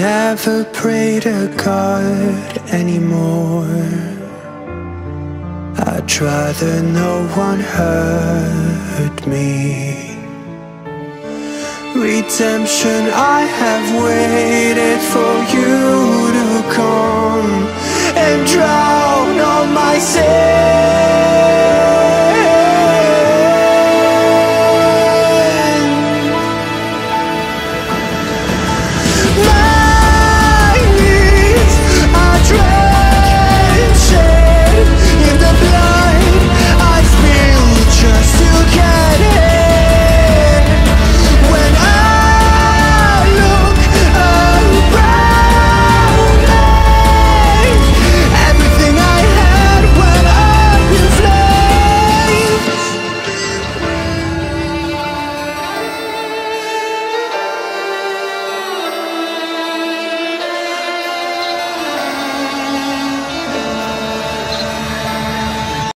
Never pray to God anymore. I'd rather no one hurt me. Redemption, I have waited for you